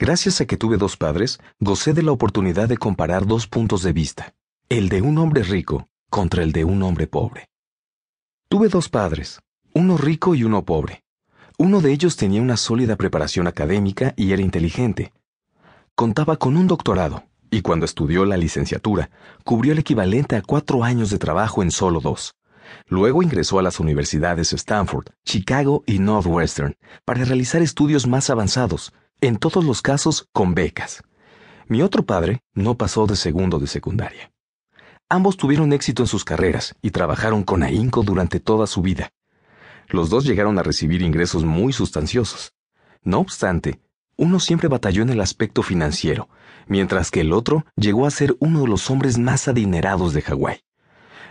Gracias a que tuve dos padres, gocé de la oportunidad de comparar dos puntos de vista, el de un hombre rico contra el de un hombre pobre. Tuve dos padres, uno rico y uno pobre. Uno de ellos tenía una sólida preparación académica y era inteligente. Contaba con un doctorado, y cuando estudió la licenciatura, cubrió el equivalente a cuatro años de trabajo en solo dos. Luego ingresó a las universidades Stanford, Chicago y Northwestern para realizar estudios más avanzados, en todos los casos con becas. Mi otro padre no pasó de segundo de secundaria. Ambos tuvieron éxito en sus carreras y trabajaron con ahínco durante toda su vida. Los dos llegaron a recibir ingresos muy sustanciosos. No obstante, uno siempre batalló en el aspecto financiero, mientras que el otro llegó a ser uno de los hombres más adinerados de Hawái.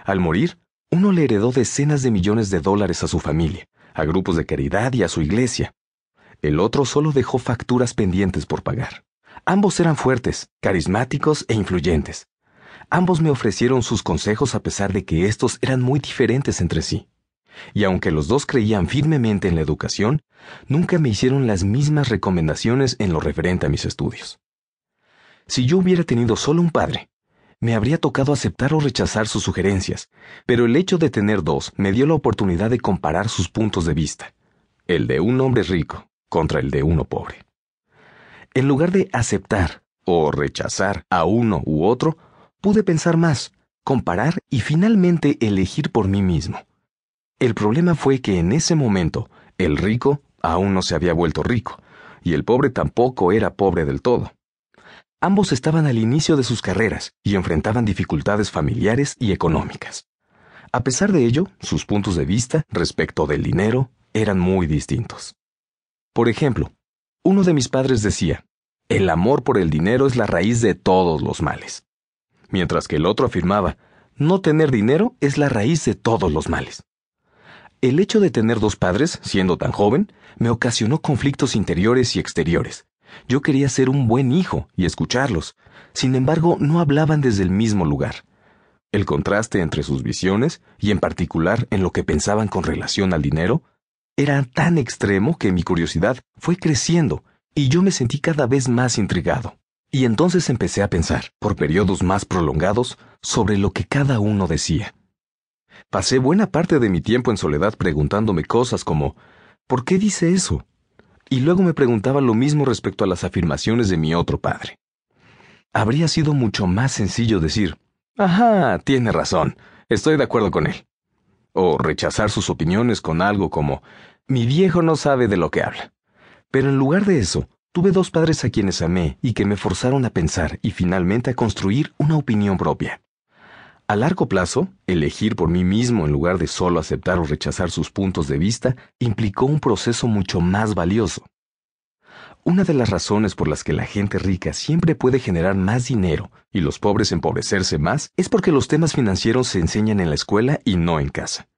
Al morir, uno le heredó decenas de millones de dólares a su familia, a grupos de caridad y a su iglesia. El otro solo dejó facturas pendientes por pagar. Ambos eran fuertes, carismáticos e influyentes. Ambos me ofrecieron sus consejos a pesar de que estos eran muy diferentes entre sí. Y aunque los dos creían firmemente en la educación, nunca me hicieron las mismas recomendaciones en lo referente a mis estudios. Si yo hubiera tenido solo un padre, me habría tocado aceptar o rechazar sus sugerencias, pero el hecho de tener dos me dio la oportunidad de comparar sus puntos de vista, el de un hombre rico contra el de uno pobre. En lugar de aceptar o rechazar a uno u otro, pude pensar más, comparar y finalmente elegir por mí mismo. El problema fue que en ese momento el rico aún no se había vuelto rico, y el pobre tampoco era pobre del todo. Ambos estaban al inicio de sus carreras y enfrentaban dificultades familiares y económicas. A pesar de ello, sus puntos de vista respecto del dinero eran muy distintos. Por ejemplo, uno de mis padres decía, el amor por el dinero es la raíz de todos los males, mientras que el otro afirmaba, no tener dinero es la raíz de todos los males. El hecho de tener dos padres, siendo tan joven, me ocasionó conflictos interiores y exteriores, yo quería ser un buen hijo y escucharlos. Sin embargo, no hablaban desde el mismo lugar. El contraste entre sus visiones, y en particular en lo que pensaban con relación al dinero, era tan extremo que mi curiosidad fue creciendo y yo me sentí cada vez más intrigado. Y entonces empecé a pensar, por periodos más prolongados, sobre lo que cada uno decía. Pasé buena parte de mi tiempo en soledad preguntándome cosas como ¿por qué dice eso? y luego me preguntaba lo mismo respecto a las afirmaciones de mi otro padre. Habría sido mucho más sencillo decir, Ajá, tiene razón, estoy de acuerdo con él. O rechazar sus opiniones con algo como, Mi viejo no sabe de lo que habla. Pero en lugar de eso, tuve dos padres a quienes amé y que me forzaron a pensar y finalmente a construir una opinión propia. A largo plazo, elegir por mí mismo en lugar de solo aceptar o rechazar sus puntos de vista implicó un proceso mucho más valioso. Una de las razones por las que la gente rica siempre puede generar más dinero y los pobres empobrecerse más es porque los temas financieros se enseñan en la escuela y no en casa.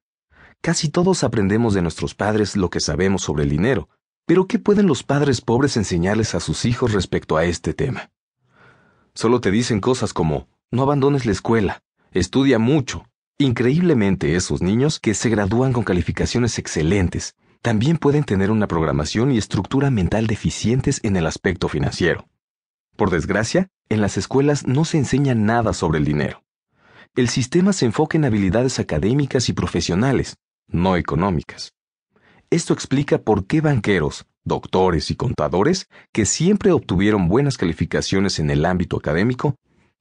Casi todos aprendemos de nuestros padres lo que sabemos sobre el dinero, pero ¿qué pueden los padres pobres enseñarles a sus hijos respecto a este tema? Solo te dicen cosas como, no abandones la escuela, estudia mucho. Increíblemente, esos niños que se gradúan con calificaciones excelentes también pueden tener una programación y estructura mental deficientes en el aspecto financiero. Por desgracia, en las escuelas no se enseña nada sobre el dinero. El sistema se enfoca en habilidades académicas y profesionales, no económicas. Esto explica por qué banqueros, doctores y contadores, que siempre obtuvieron buenas calificaciones en el ámbito académico,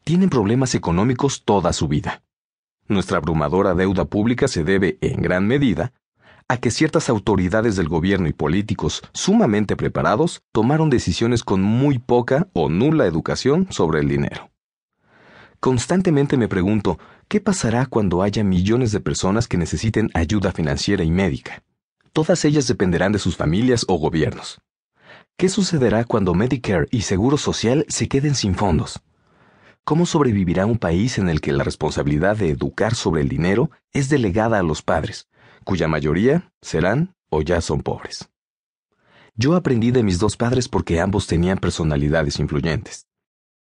tienen problemas económicos toda su vida. Nuestra abrumadora deuda pública se debe, en gran medida, a que ciertas autoridades del gobierno y políticos sumamente preparados tomaron decisiones con muy poca o nula educación sobre el dinero. Constantemente me pregunto, ¿qué pasará cuando haya millones de personas que necesiten ayuda financiera y médica? Todas ellas dependerán de sus familias o gobiernos. ¿Qué sucederá cuando Medicare y Seguro Social se queden sin fondos? ¿Cómo sobrevivirá un país en el que la responsabilidad de educar sobre el dinero es delegada a los padres, cuya mayoría serán o ya son pobres? Yo aprendí de mis dos padres porque ambos tenían personalidades influyentes.